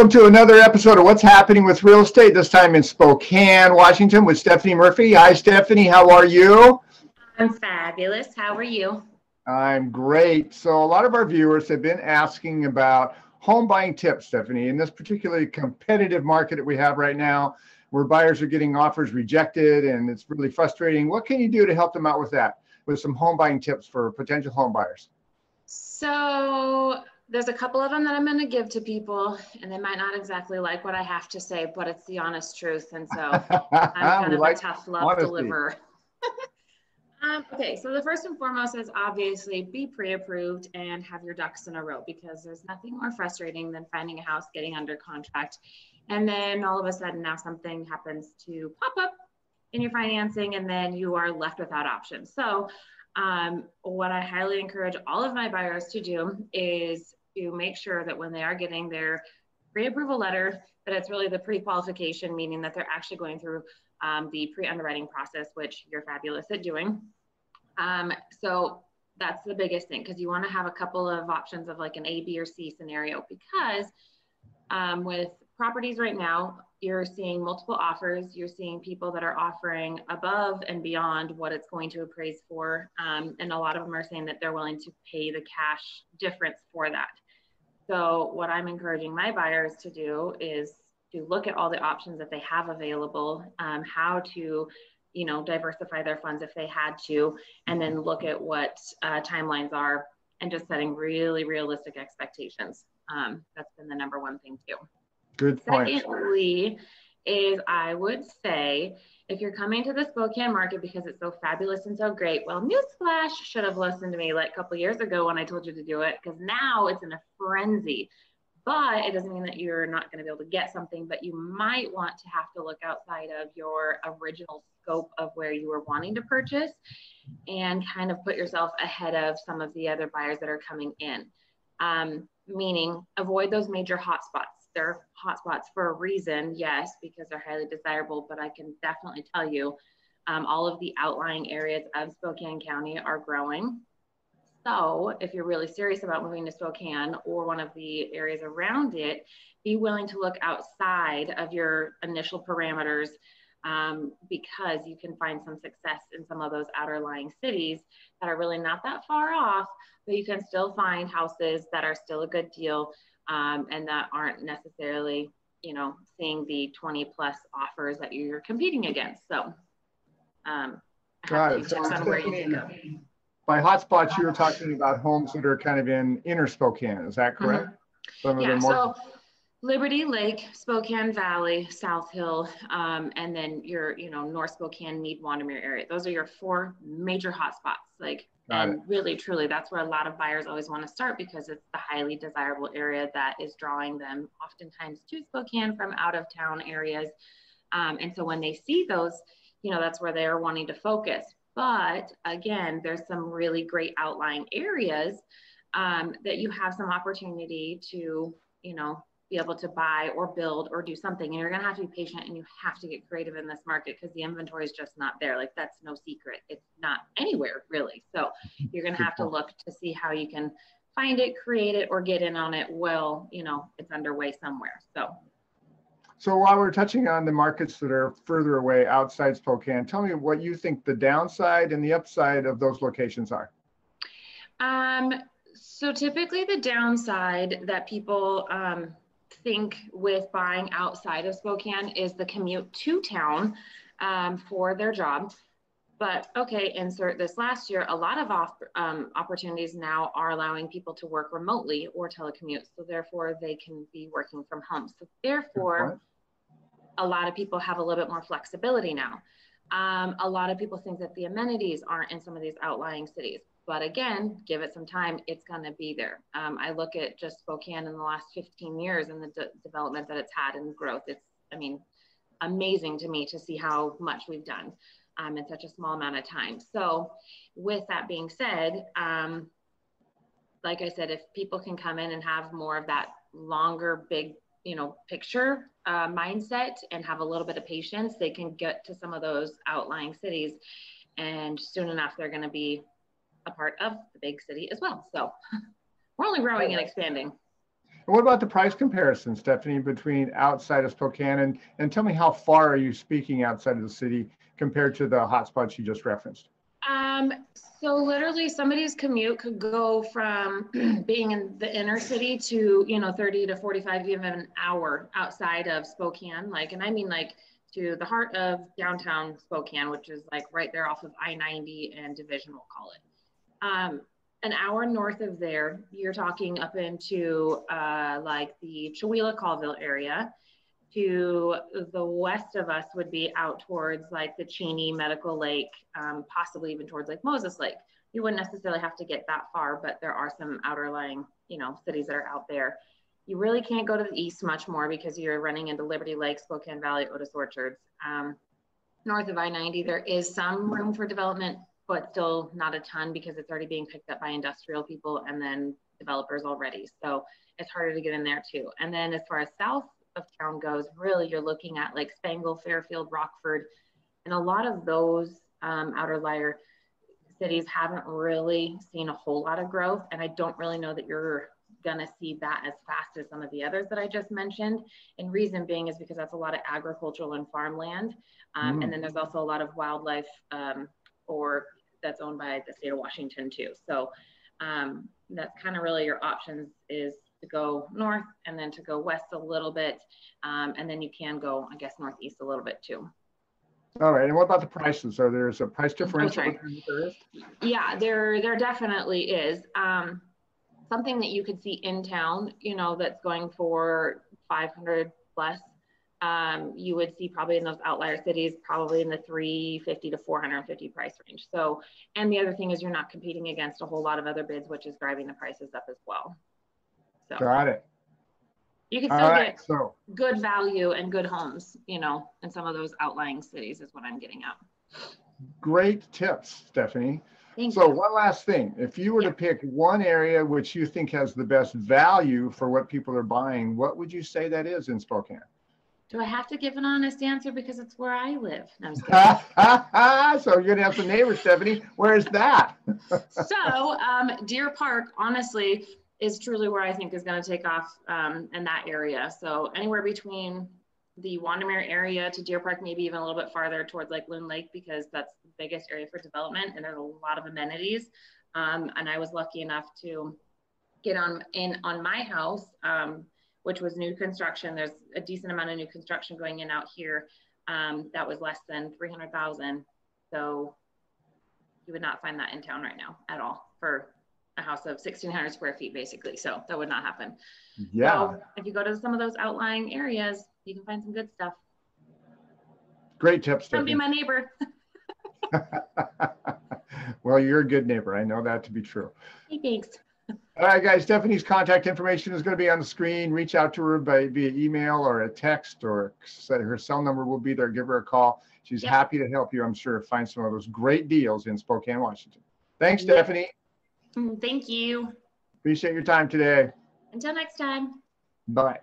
welcome to another episode of What's Happening with Real Estate, this time in Spokane, Washington, with Steffani Murphy. Hi, Steffani. How are you? I'm fabulous. How are you? I'm great. So, a lot of our viewers have been asking about home buying tips, Steffani, in this particularly competitive market that we have right now, where buyers are getting offers rejected and it's really frustrating. What can you do to help them out with that, with some home buying tips for potential home buyers? So, there's a couple of them that I'm going to give to people, and they might not exactly like what I have to say, but it's the honest truth. And so I'm kind of like a tough love honesty. deliverer. um, okay, so the first and foremost is obviously be pre approved and have your ducks in a row because there's nothing more frustrating than finding a house, getting under contract, and then all of a sudden now something happens to pop up in your financing, and then you are left without options. So um, what I highly encourage all of my buyers to do is to make sure that when they are getting their pre-approval letter, that it's really the pre-qualification, meaning that they're actually going through um, the pre-underwriting process, which you're fabulous at doing. Um, so that's the biggest thing because you want to have a couple of options of like an A, B, or C scenario because um, with properties right now, you're seeing multiple offers. You're seeing people that are offering above and beyond what it's going to appraise for. Um, and a lot of them are saying that they're willing to pay the cash difference for that. So, what I'm encouraging my buyers to do is to look at all the options that they have available, um, how to you know diversify their funds if they had to and then look at what uh, timelines are and just setting really realistic expectations um, that's been the number one thing too Good point. Secondly, is I would say if you're coming to the Spokane market because it's so fabulous and so great, well, newsflash should have listened to me like a couple years ago when I told you to do it because now it's in a frenzy. But it doesn't mean that you're not going to be able to get something, but you might want to have to look outside of your original scope of where you were wanting to purchase and kind of put yourself ahead of some of the other buyers that are coming in. Um, meaning avoid those major hotspots they're hotspots for a reason, yes, because they're highly desirable, but I can definitely tell you um, all of the outlying areas of Spokane County are growing. So if you're really serious about moving to Spokane or one of the areas around it, be willing to look outside of your initial parameters um, because you can find some success in some of those outer lying cities that are really not that far off, but you can still find houses that are still a good deal um, and that aren't necessarily, you know, seeing the 20 plus offers that you're competing against. So, um, Got it. So by hotspots, you were talking about homes that are kind of in inner Spokane. Is that correct? Mm-hmm. yeah. More- so Liberty Lake, Spokane Valley, South Hill, um, and then your, you know, North Spokane, Mead, Wandermere area. Those are your four major hotspots. Like and really, truly, that's where a lot of buyers always want to start because it's the highly desirable area that is drawing them oftentimes to Spokane from out of town areas. Um, and so when they see those, you know, that's where they're wanting to focus. But again, there's some really great outlying areas um, that you have some opportunity to, you know, be able to buy or build or do something. And you're going to have to be patient and you have to get creative in this market because the inventory is just not there. Like that's no secret. It's not anywhere really. So you're going to have to look to see how you can find it, create it, or get in on it while, you know, it's underway somewhere. So. So while we're touching on the markets that are further away outside Spokane, tell me what you think the downside and the upside of those locations are. Um, so typically the downside that people um, think with buying outside of Spokane is the commute to town um, for their job. But okay, insert this last year, a lot of off, um, opportunities now are allowing people to work remotely or telecommute. So therefore they can be working from home. So therefore, a lot of people have a little bit more flexibility now. Um, a lot of people think that the amenities aren't in some of these outlying cities. But again, give it some time, it's going to be there. Um, I look at just Spokane in the last 15 years and the de- development that it's had and growth. It's, I mean, amazing to me to see how much we've done um, in such a small amount of time. So, with that being said, um, like I said, if people can come in and have more of that longer, big, you know, picture uh, mindset and have a little bit of patience, they can get to some of those outlying cities, and soon enough they're going to be a part of the big city as well. So we're only growing and expanding. And what about the price comparison, Steffani, between outside of Spokane and, and tell me how far are you speaking outside of the city compared to the hotspots you just referenced? Um, so literally somebody's commute could go from being in the inner city to, you know, 30 to 45, even an hour outside of Spokane. Like, and I mean like to the heart of downtown Spokane, which is like right there off of I-90 and Division, we'll call it. Um, an hour north of there, you're talking up into uh, like the Chewelah Colville area. To the west of us would be out towards like the Cheney Medical Lake, um, possibly even towards like Moses Lake. You wouldn't necessarily have to get that far, but there are some outer lying, you know, cities that are out there. You really can't go to the east much more because you're running into Liberty Lake, Spokane Valley, Otis Orchards. Um, north of I-90, there is some room for development, but still not a ton because it's already being picked up by industrial people and then developers already. So it's harder to get in there too. And then as far as south of town goes, really you're looking at like Spangle, Fairfield, Rockford, and a lot of those um, outer liar cities haven't really seen a whole lot of growth. And I don't really know that you're gonna see that as fast as some of the others that I just mentioned. And reason being is because that's a lot of agricultural and farmland. Um, mm. And then there's also a lot of wildlife um, or that's owned by the state of Washington too. So um, that's kind of really your options is to go north and then to go west a little bit. Um, and then you can go, I guess, northeast a little bit too. All right. And what about the prices? Are there's a price differential? Okay. Yeah, there, there definitely is. Um, something that you could see in town, you know, that's going for 500 plus. Um, you would see probably in those outlier cities, probably in the 350 to 450 price range. So, and the other thing is you're not competing against a whole lot of other bids, which is driving the prices up as well. So got it. You can still right, get so. good value and good homes, you know, in some of those outlying cities is what I'm getting at. Great tips, Steffani. Thank so you. one last thing, if you were yeah. to pick one area which you think has the best value for what people are buying, what would you say that is in Spokane? Do I have to give an honest answer because it's where I live? No, so you're gonna have some neighbors, Steffani. Where is that? so um, Deer Park, honestly, is truly where I think is going to take off um, in that area. So anywhere between the Wandermere area to Deer Park, maybe even a little bit farther towards like Loon Lake because that's the biggest area for development and there's a lot of amenities. Um, and I was lucky enough to get on in on my house, um, which was new construction. There's a decent amount of new construction going in out here. Um, that was less than 300,000. So you would not find that in town right now at all for a house of 1600 square feet basically. So that would not happen. Yeah. So if you go to some of those outlying areas, you can find some good stuff. Great tips. Don't be my neighbor. well, you're a good neighbor. I know that to be true. Hey, thanks. All right, guys. Steffani's contact information is going to be on the screen. Reach out to her by via email or a text, or her cell number will be there. Give her a call. She's yep. happy to help you. I'm sure find some of those great deals in Spokane, Washington. Thanks, yep. Steffani. Mm, thank you. Appreciate your time today. Until next time. Bye.